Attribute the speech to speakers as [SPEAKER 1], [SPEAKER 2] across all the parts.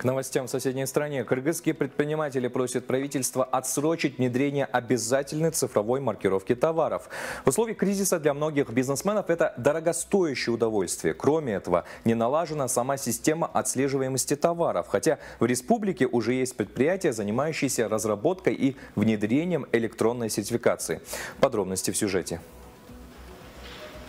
[SPEAKER 1] К новостям в соседней стране. Кыргызские предприниматели просят правительство отсрочить внедрение обязательной цифровой маркировки товаров. В условиях кризиса для многих бизнесменов это дорогостоящее удовольствие. Кроме этого, не налажена сама система отслеживаемости товаров. Хотя в республике уже есть предприятия, занимающиеся разработкой и внедрением электронной сертификации. Подробности в сюжете.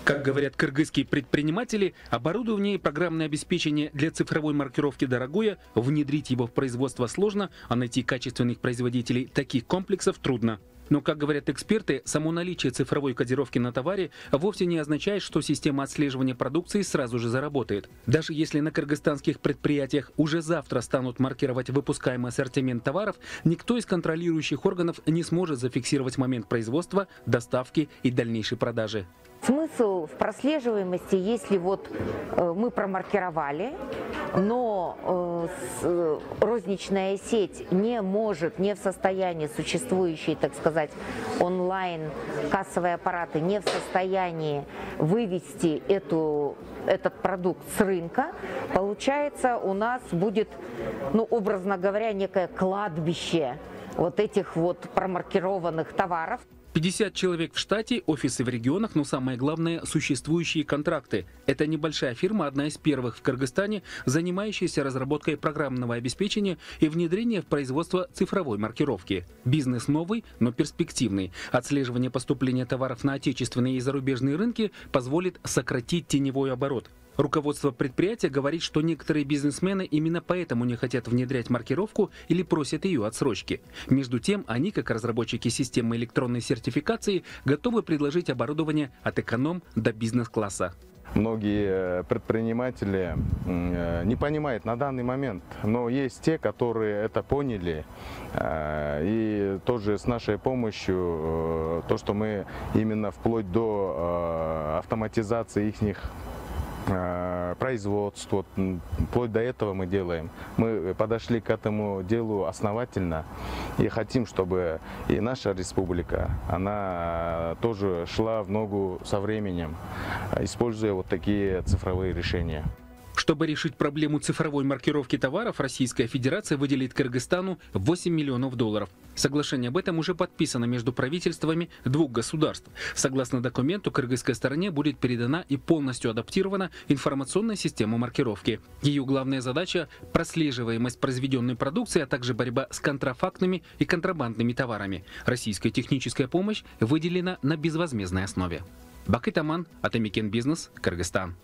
[SPEAKER 2] Как говорят кыргызские предприниматели, оборудование и программное обеспечение для цифровой маркировки дорогое, внедрить его в производство сложно, а найти качественных производителей таких комплексов трудно. Но, как говорят эксперты, само наличие цифровой кодировки на товаре вовсе не означает, что система отслеживания продукции сразу же заработает. Даже если на кыргызстанских предприятиях уже завтра станут маркировать выпускаемый ассортимент товаров, никто из контролирующих органов не сможет зафиксировать момент производства, доставки и дальнейшей продажи.
[SPEAKER 3] Смысл в прослеживаемости, если вот э, мы промаркировали, но э, с, розничная сеть не может, не в состоянии, существующие, так сказать, онлайн кассовые аппараты не в состоянии вывести эту, этот продукт с рынка, получается у нас будет, ну образно говоря, некое кладбище вот этих вот промаркированных товаров.
[SPEAKER 2] 50 человек в штате, офисы в регионах, но самое главное – существующие контракты. Это небольшая фирма, одна из первых в Кыргызстане, занимающаяся разработкой программного обеспечения и внедрения в производство цифровой маркировки. Бизнес новый, но перспективный. Отслеживание поступления товаров на отечественные и зарубежные рынки позволит сократить теневой оборот. Руководство предприятия говорит, что некоторые бизнесмены именно поэтому не хотят внедрять маркировку или просят ее отсрочки. Между тем, они, как разработчики системы электронной сертификации, готовы предложить оборудование от эконом до бизнес-класса.
[SPEAKER 4] Многие э, предприниматели э, не понимают на данный момент, но есть те, которые это поняли. Э, и тоже с нашей помощью, то, что мы именно вплоть до автоматизации их Э, производство, вплоть до этого мы делаем. Мы подошли к этому делу основательно и хотим, чтобы и наша республика, она тоже шла в ногу со временем, используя вот такие цифровые решения.
[SPEAKER 2] Чтобы решить проблему цифровой маркировки товаров, Российская Федерация выделит Кыргызстану 8 миллионов долларов. Соглашение об этом уже подписано между правительствами двух государств. Согласно документу, кыргызской стороне будет передана и полностью адаптирована информационная система маркировки. Ее главная задача – прослеживаемость произведенной продукции, а также борьба с контрафактными и контрабандными товарами. Российская техническая помощь выделена на безвозмездной основе. Бакытаман, Атамикен Бизнес, Кыргызстан.